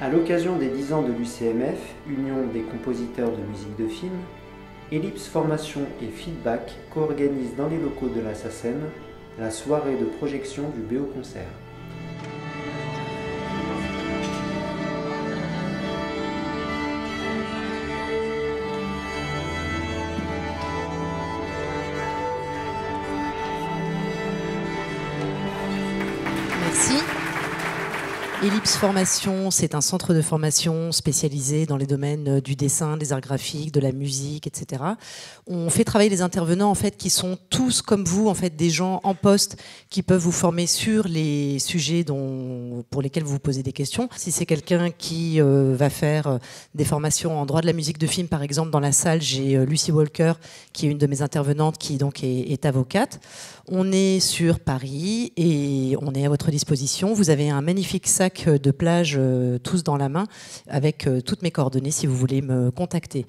À l'occasion des 10 ans de l'UCMF, Union des compositeurs de musique de film, Ellipse Formation et Feedback co-organisent dans les locaux de la SACEM la soirée de projection du BO Concert. Ellipse Formation, c'est un centre de formation spécialisé dans les domaines euh, du dessin, des arts graphiques, de la musique, etc. On fait travailler les intervenants en fait qui sont tous comme vous, en fait des gens en poste qui peuvent vous former sur les sujets dont, pour lesquels vous vous posez des questions. Si c'est quelqu'un qui euh, va faire euh, des formations en droit de la musique de film, par exemple, dans la salle, j'ai Lucy Walker qui est une de mes intervenantes qui donc est avocate. On est sur Paris et on est à votre disposition. Vous avez un magnifique sac de plage euh, tous dans la main avec euh, toutes mes coordonnées si vous voulez me contacter.